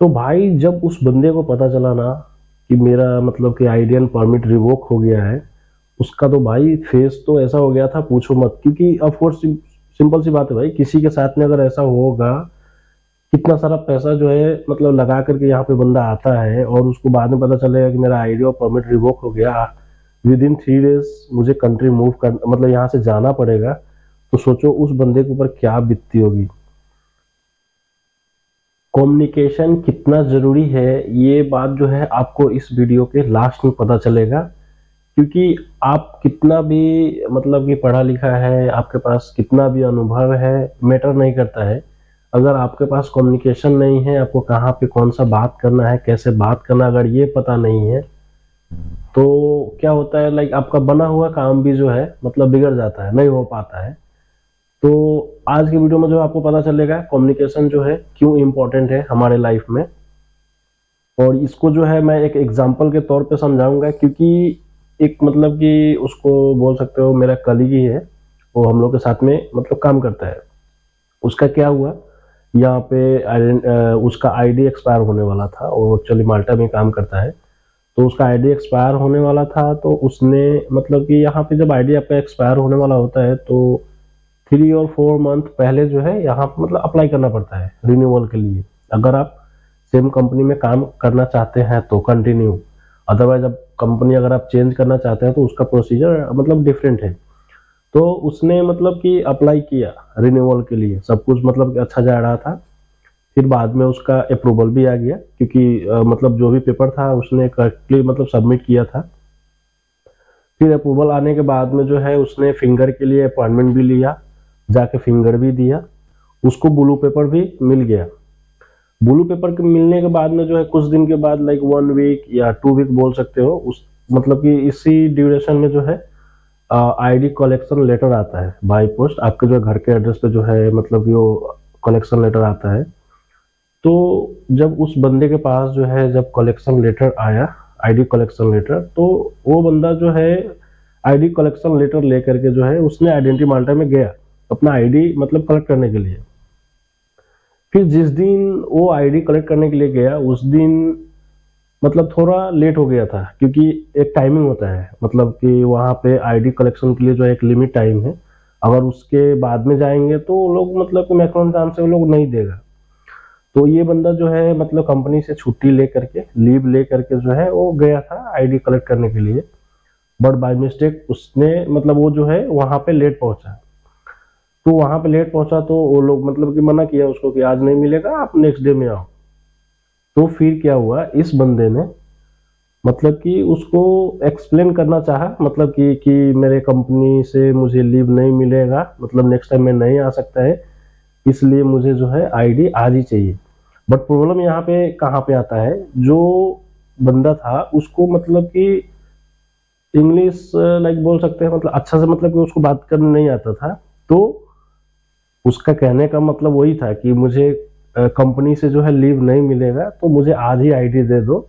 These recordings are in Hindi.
तो भाई जब उस बंदे को पता चला ना कि मेरा मतलब कि आइडियन परमिट रिवोक हो गया है, उसका तो भाई फेस तो ऐसा हो गया था, पूछो मत। क्योंकि ऑफकोर्स सिंपल सी बात है भाई, किसी के साथ में अगर ऐसा होगा, कितना सारा पैसा जो है मतलब लगा करके यहाँ पे बंदा आता है और उसको बाद में पता चलेगा कि मेरा आईडी और परमिट रिवोक हो गया विद इन थ्री डेज़ मुझे कंट्री मूव कर मतलब यहाँ से जाना पड़ेगा तो सोचो उस बंदे के ऊपर क्या बीतती होगी। कम्युनिकेशन कितना ज़रूरी है, ये बात जो है आपको इस वीडियो के लास्ट में पता चलेगा। क्योंकि आप कितना भी मतलब कि पढ़ा लिखा है, आपके पास कितना भी अनुभव है मैटर नहीं करता है। अगर आपके पास कम्युनिकेशन नहीं है, आपको कहाँ पे कौन सा बात करना है, कैसे बात करना अगर ये पता नहीं है तो क्या होता है लाइक आपका बना हुआ काम भी जो है मतलब बिगड़ जाता है, नहीं हो पाता है। तो आज की वीडियो में जो आपको पता चलेगा कम्युनिकेशन जो है क्यों इम्पोर्टेंट है हमारे लाइफ में। और इसको जो है मैं एक एग्ज़ाम्पल के तौर पे समझाऊँगा क्योंकि एक मतलब कि उसको बोल सकते हो मेरा कलीग ही है, वो हम लोग के साथ में मतलब काम करता है। उसका क्या हुआ? यहाँ पे उसका आईडी एक्सपायर होने वाला था वो एक्चुअली माल्टा में काम करता है। तो उसका आईडी एक्सपायर होने वाला था तो उसने मतलब कि यहाँ पे जब आईडी आपका एक्सपायर होने वाला होता है तो थ्री और फोर मंथ पहले जो है यहाँ पर मतलब अप्लाई करना पड़ता है रिन्यूअल के लिए। अगर आप सेम कंपनी में काम करना चाहते हैं तो कंटिन्यू अदरवाइज़ अब कंपनी अगर आप चेंज करना चाहते हैं तो उसका प्रोसीजर मतलब डिफरेंट है। तो उसने मतलब कि अप्लाई किया रिन्यूअल के लिए। सब कुछ मतलब अच्छा जा रहा था। फिर बाद में उसका अप्रूवल भी आ गया क्योंकि आ, मतलब जो भी पेपर था उसने करेक्टली मतलब सबमिट किया था। फिर अप्रूवल आने के बाद में जो है उसने फिंगर के लिए अपॉइंटमेंट भी लिया। जाके फिंगर भी दिया, उसको ब्लू पेपर भी मिल गया। ब्लू पेपर के मिलने के बाद में जो है, कुछ दिन के बाद लाइक वन वीक या टू वीक बोल सकते हो, उस मतलब कि इसी ड्यूरेशन में जो है आईडी कलेक्शन लेटर आता है बाई पोस्ट आपके जो घर के एड्रेस पे जो है मतलब वो कलेक्शन लेटर आता है। तो जब उस बंदे के पास जो है, जब कलेक्शन लेटर आया आईडी कलेक्शन लेटर तो वो बंदा जो है आईडी कलेक्शन लेटर लेकर के जो है, उसने आइडेंटिटी माल्टा में गया। अपना आईडी मतलब कलेक्ट करने के लिए। फिर जिस दिन वो आईडी कलेक्ट करने के लिए गया, उस दिन मतलब थोड़ा लेट हो गया था, क्योंकि एक टाइमिंग होता है। मतलब कि वहाँ पे आईडी कलेक्शन के लिए जो एक लिमिट टाइम है, अगर उसके बाद में जाएँगे तो लोग मतलब कि मैक्सिमम चांस से वो लोग नहीं देगा। तो ये बंदा जो है मतलब कंपनी से छुट्टी ले करके लीव ले करके जो है वो गया था आईडी कलेक्ट करने के लिए। बट बाय मिस्टेक उसने मतलब वो जो है वहाँ पे लेट पहुँचा। तो वहाँ पे लेट पहुँचा तो वो लोग मतलब कि मना किया उसको कि आज नहीं मिलेगा, आप नेक्स्ट डे में आओ। तो फिर क्या हुआ, इस बंदे ने मतलब कि उसको एक्सप्लेन करना चाहा मतलब कि कि मेरे कंपनी से मुझे लीव नहीं मिलेगा मतलब नेक्स्ट टाइम में नहीं आ सकता है, इसलिए मुझे जो है आईडी आज ही चाहिए। बट प्रॉब्लम यहाँ पे कहाँ पे आता है, जो बंदा था उसको मतलब कि इंग्लिश लाइक बोल सकते हैं मतलब अच्छा से मतलब कि उसको बात करने नहीं आता था तो उसका कहने का मतलब वही था कि मुझे कंपनी से जो है लीव नहीं मिलेगा तो मुझे आज ही आईडी दे दो।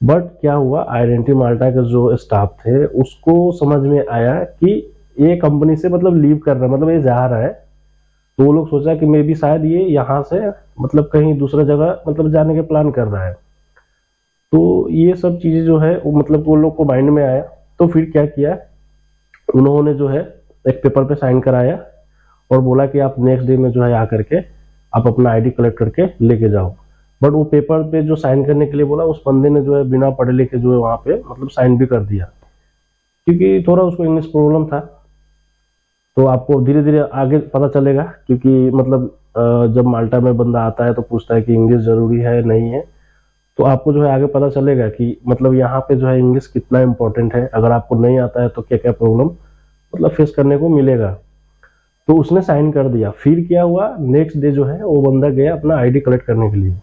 बट क्या हुआ? आइडेंटी माल्टा के जो स्टाफ थे, उसको समझ में आया कि ये कंपनी से मतलब लीव कर रहा है मतलब ये जा रहा है। तो वो लोग सोचा कि मे भी शायद ये यहाँ से मतलब कहीं दूसरा जगह मतलब जाने के प्लान कर रहा है। तो ये सब चीज़ें जो है, वो मतलब वो लोग को माइंड में आया। तो फिर क्या किया? उन्होंने जो है एक पेपर पे साइन कराया। और बोला कि आप नेक्स्ट डे में जो है आकर के आप अपना आईडी कलेक्ट करके लेके जाओ। बट वो पेपर पे जो साइन करने के लिए बोला, उस बंदे ने जो है बिना पढ़े लिखे जो है वहाँ पे मतलब साइन भी कर दिया। क्योंकि थोड़ा उसको इंग्लिश प्रॉब्लम था। तो आपको धीरे धीरे आगे पता चलेगा, क्योंकि मतलब जब माल्टा में बंदा आता है तो पूछता है कि इंग्लिश ज़रूरी है, नहीं है। तो आपको जो है आगे पता चलेगा कि मतलब यहाँ पे जो है इंग्लिश कितना इंपॉर्टेंट है। अगर आपको नहीं आता है तो क्या क्या प्रॉब्लम मतलब फेस करने को मिलेगा। तो उसने साइन कर दिया। फिर क्या हुआ? नेक्स्ट डे जो है, वो बंदा गया अपना आईडी कलेक्ट करने के लिए।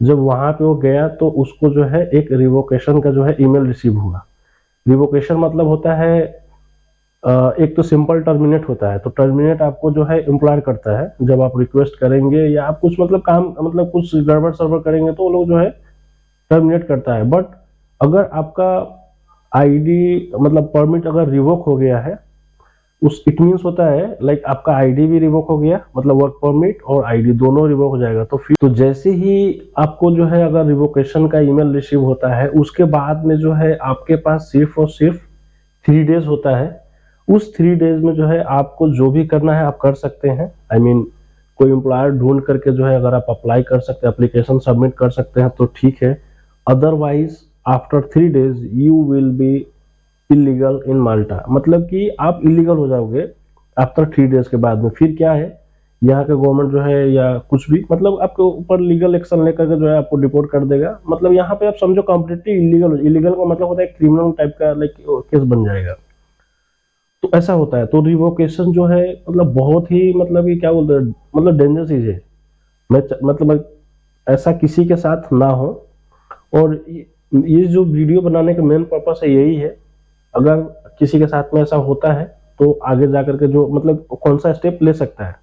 जब वहाँ पे वो गया तो उसको जो है एक रिवोकेशन का जो है ईमेल रिसीव हुआ। रिवोकेशन मतलब होता है एक तो सिंपल टर्मिनेट होता है। तो टर्मिनेट आपको जो है एम्प्लॉय करता है। जब आप रिक्वेस्ट करेंगे या आप कुछ मतलब काम मतलब कुछ गड़बड़ सड़बड़ करेंगे तो वो लोग जो है टर्मिनेट करता है। बट अगर आपका आईडी मतलब परमिट अगर रिवोक हो गया है उस इट मीन्स होता है लाइक like, आपका आईडी भी रिवोक हो गया मतलब वर्क परमिट और आईडी दोनों रिवोक हो जाएगा तो फिर तो जैसे ही आपको जो है अगर रिवोकेशन का ईमेल रिसीव होता है उसके बाद में जो है आपके पास सिर्फ़ और सिर्फ़ थ्री डेज़ होता है। उस थ्री डेज़ में जो है आपको जो भी करना है आप कर सकते हैं। आई I मीन mean, कोई एम्प्लॉयर ढूंढ करके जो है अगर आप अप्लाई कर सकते हैं अप्लीकेशन सबमिट कर सकते हैं तो ठीक है। Otherwise after three days you will be illegal in Malta मतलब कि आप इलीगल हो जाओगे आफ्टर थ्री डेज़ के बाद में। फिर क्या है? यहाँ का गवर्नमेंट जो है या कुछ भी मतलब आपके ऊपर लीगल एक्शन लेकर के जो है आपको डिपोर्ट कर देगा। मतलब यहाँ पे आप समझो कम्प्लीटली इलीगल इलीगल का मतलब होता है क्रिमिनल टाइप का लाइक केस बन जाएगा। तो ऐसा होता है। तो रिवोकेशन जो है मतलब बहुत ही मतलब ये क्या बोलते हैं मतलब डेंजर चीज़ है। मैं मतलब ऐसा किसी के साथ ना हो। और ये जो वीडियो बनाने का मेन पर्पस है, यही है अगर किसी के साथ में ऐसा होता है तो आगे जाकर के जो मतलब कौन सा स्टेप ले सकता है?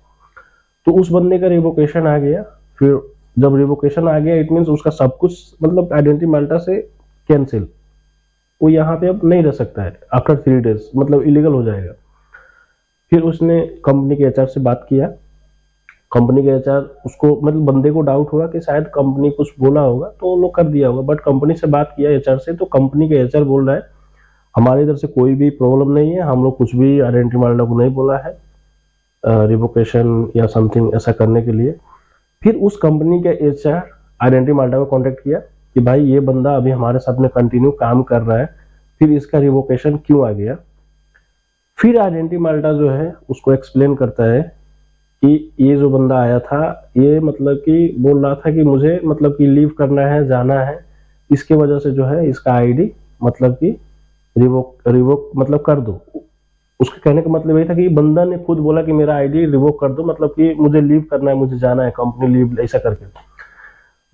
तो उस बंदे का रिवोकेशन आ गया। फिर जब रिवोकेशन आ गया इट मीन उसका सब कुछ मतलब आइडेंटिटी माल्टा से कैंसिल वो यहाँ पे अब नहीं रह सकता है। आफ्टर थ्री डेज़ मतलब इलीगल हो जाएगा। फिर उसने कंपनी के एचआर से बात किया। कंपनी के एचआर उसको मतलब बंदे को डाउट हुआ कि शायद कंपनी कुछ बोला होगा तो लोग कर दिया होगा। बट कंपनी से बात किया एचआर से तो कंपनी के एचआर बोल रहा है हमारी इधर से कोई भी प्रॉब्लम नहीं है। हम लोग कुछ भी आइडेंटिटी माल्टा को नहीं बोला है रिवोकेशन या समथिंग ऐसा करने के लिए। फिर उस कंपनी के एच आर आइडेंटिटी माल्टा को कॉन्टेक्ट किया कि भाई ये बंदा अभी हमारे साथ में कंटिन्यू काम कर रहा है, फिर इसका रिवोकेशन क्यों आ गया? फिर आइडेंटिटी माल्टा जो है, उसको एक्सप्लेन करता है कि ये जो बंदा आया था, ये मतलब कि बोल रहा था कि मुझे मतलब कि लीव करना है, जाना है। इसके वजह से जो है, इसका आईडी मतलब कि रिवोक रिवोक मतलब कर दो। उसके कहने का मतलब यही था कि बंदा ने खुद बोला कि मेरा आईडी रिवोक कर दो मतलब कि मुझे लीव करना है, मुझे जाना है कंपनी लीव ऐसा करके।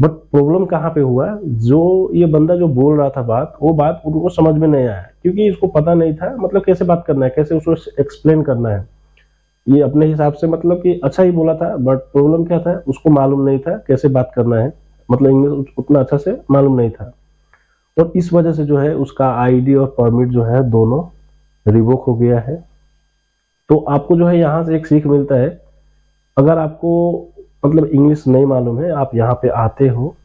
बट प्रॉब्लम कहाँ पे हुआ? जो ये बंदा जो बोल रहा था बात, वो बात उनको समझ में नहीं आया। क्योंकि इसको पता नहीं था मतलब कैसे बात करना है, कैसे उसको एक्सप्लेन करना है। ये अपने हिसाब से मतलब कि अच्छा ही बोला था बट प्रॉब्लम क्या था? उसको मालूम नहीं था कैसे बात करना है। मतलब इंग्लिश उतना अच्छा से मालूम नहीं था। और इस वजह से जो है उसका आईडी और परमिट जो है दोनों रिवोक हो गया है। तो आपको जो है यहाँ से एक सीख मिलता है। अगर आपको मतलब इंग्लिश नहीं मालूम है, आप यहाँ पे आते हो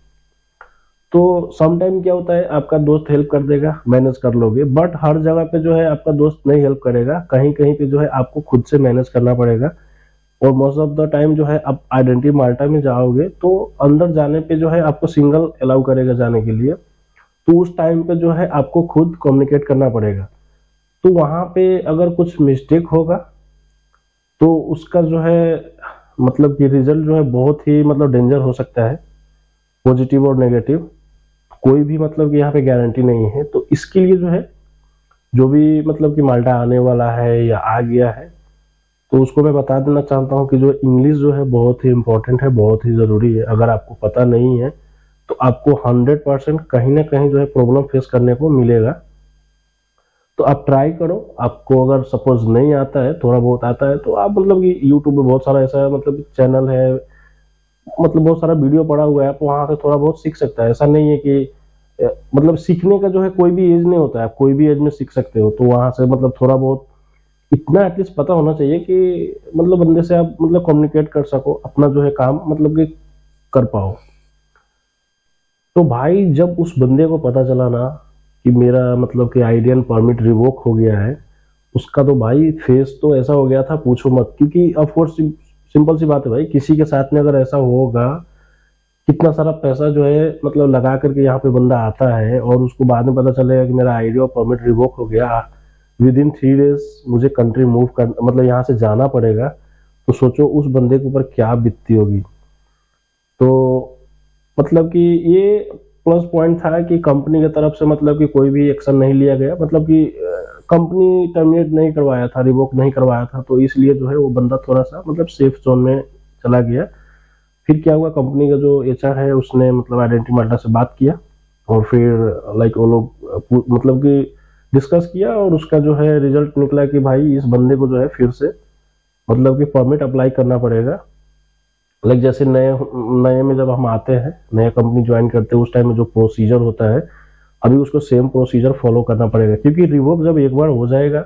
तो समटाइम क्या होता है, आपका दोस्त हेल्प कर देगा मैनेज कर लोगे। बट हर जगह पे जो है आपका दोस्त नहीं हेल्प करेगा। कहीं कहीं पे जो है आपको खुद से मैनेज करना पड़ेगा। और मोस्ट ऑफ़ द टाइम जो है आप आइडेंटिटी माल्टा में जाओगे तो अंदर जाने पे जो है आपको सिंगल अलाउ करेगा जाने के लिए। तो उस टाइम पे जो है आपको खुद कम्युनिकेट करना पड़ेगा। तो वहाँ पे अगर कुछ मिस्टेक होगा तो उसका जो है मतलब कि रिज़ल्ट जो है बहुत ही मतलब डेंजर हो सकता है पॉजिटिव और नेगेटिव कोई भी मतलब कि यहाँ पे गारंटी नहीं है। तो इसके लिए जो है, जो भी मतलब कि माल्टा आने वाला है या आ गया है तो उसको मैं बता देना चाहता हूँ कि जो इंग्लिश जो है बहुत ही इंपॉर्टेंट है, बहुत ही ज़रूरी है। अगर आपको पता नहीं है तो आपको हंड्रेड परसेंट कहीं ना कहीं जो है प्रॉब्लम फेस करने को मिलेगा। तो आप ट्राई करो। आपको अगर सपोज़ नहीं आता है, थोड़ा बहुत आता है तो आप मतलब कि यूट्यूब में बहुत सारा ऐसा मतलब चैनल है मतलब बहुत सारा वीडियो पड़ा हुआ है, आप वहाँ से थोड़ा बहुत सीख सकता है। ऐसा नहीं है कि मतलब सीखने का जो है कोई भी एज नहीं होता है। आप कोई भी एज में सीख सकते हो। तो वहाँ से मतलब थोड़ा बहुत, इतना एटलीस्ट पता होना चाहिए कि मतलब बंदे से आप मतलब कम्युनिकेट कर सको, अपना जो है काम मतलब कि कर पाओ। तो भाई जब उस बंदे को पता चला ना कि मेरा मतलब कि आइडियन परमिट रिवोक हो गया है, उसका तो भाई फेस तो ऐसा हो गया था, पूछो मत। क्योंकि ऑफकोर्स सिंपल सी बात है भाई, किसी के साथ में अगर ऐसा होगा, कितना सारा पैसा जो है मतलब लगा करके यहाँ पे बंदा आता है और उसको बाद में पता चलेगा कि मेरा आईडी और परमिट रिवोक हो गया विद इन थ्री डेज़ मुझे कंट्री मूव कर मतलब यहाँ से जाना पड़ेगा तो सोचो उस बंदे के ऊपर क्या बीतती होगी। तो मतलब कि ये प्लस पॉइंट था कि कंपनी की तरफ़ से मतलब कि कोई भी एक्शन नहीं लिया गया। मतलब कि कंपनी टर्मिनेट नहीं करवाया था रिवोक नहीं करवाया था तो इसलिए जो है वो बंदा थोड़ा सा मतलब सेफ़ जोन में चला गया। फिर क्या हुआ कंपनी का जो एचआर है, उसने मतलब आइडेंटी माल्टा से बात किया और फिर लाइक वो लोग मतलब कि डिस्कस किया और उसका जो है रिज़ल्ट निकला कि भाई इस बंदे को जो है फिर से मतलब कि परमिट अप्लाई करना पड़ेगा। लाइक जैसे नए नए में जब हम आते हैं नया कंपनी ज्वाइन करते हैं उस टाइम में जो प्रोसीजर होता है अभी उसको सेम प्रोसीजर फॉलो करना पड़ेगा। क्योंकि रिवोक जब एक बार हो जाएगा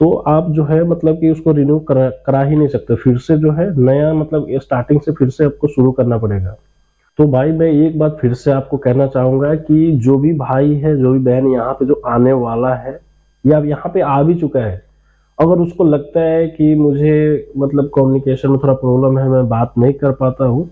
तो आप जो है मतलब कि उसको रिन्यू करा, करा ही नहीं सकते। फिर से जो है नया मतलब स्टार्टिंग से फिर से आपको शुरू करना पड़ेगा। तो भाई मैं एक बात फिर से आपको कहना चाहूँगा कि जो भी भाई है जो भी बहन यहाँ पे जो आने वाला है या यहाँ पे आ भी चुका है अगर उसको लगता है कि मुझे मतलब कम्युनिकेशन में थोड़ा प्रॉब्लम है मैं बात नहीं कर पाता हूँ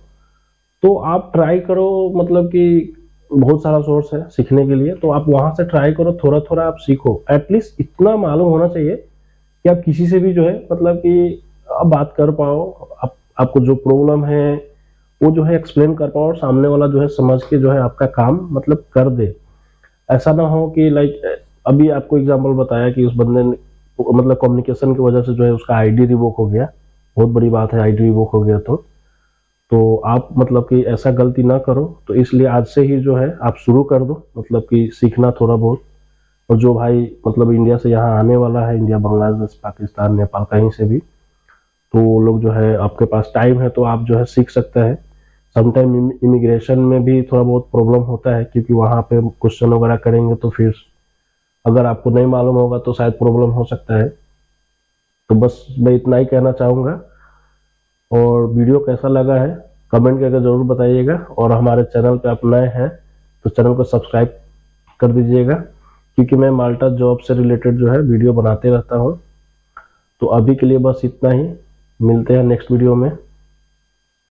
तो आप ट्राई करो मतलब कि बहुत सारा सोर्स है सीखने के लिए तो आप वहाँ से ट्राई करो थोड़ा थोड़ा आप सीखो। एटलीस्ट इतना मालूम होना चाहिए कि आप किसी से भी जो है मतलब कि आप बात कर पाओ आप, आपको जो प्रॉब्लम है वो जो है एक्सप्लेन कर पाओ और सामने वाला जो है समझ के जो है आपका काम मतलब कर दे। ऐसा ना हो कि लाइक अभी आपको एग्ज़ाम्पल बताया कि उस बंदे ने मतलब कम्युनिकेशन की वजह से जो है उसका आईडी रिवोक हो गया। बहुत बड़ी बात है आईडी रिवोक हो गया तो। तो आप मतलब कि ऐसा गलती ना करो तो इसलिए आज से ही जो है आप शुरू कर दो मतलब कि सीखना थोड़ा बहुत। और जो भाई मतलब इंडिया से यहाँ आने वाला है इंडिया बांग्लादेश पाकिस्तान नेपाल कहीं से भी तो वो लोग जो है आपके पास टाइम है तो आप जो है सीख सकते हैं। समटाइम इमिग्रेशन में भी थोड़ा बहुत प्रॉब्लम होता है, क्योंकि वहाँ पे क्वेश्चन वगैरह करेंगे तो फिर अगर आपको नहीं मालूम होगा तो शायद प्रॉब्लम हो सकता है। तो बस मैं इतना ही कहना चाहूँगा। और वीडियो कैसा लगा है, कमेंट करके ज़रूर बताइएगा। और हमारे चैनल पे आप नए हैं तो चैनल को सब्सक्राइब कर दीजिएगा। क्योंकि मैं माल्टा जॉब से रिलेटेड जो है, वीडियो बनाते रहता हूँ। तो अभी के लिए बस इतना ही। मिलते हैं नेक्स्ट वीडियो में।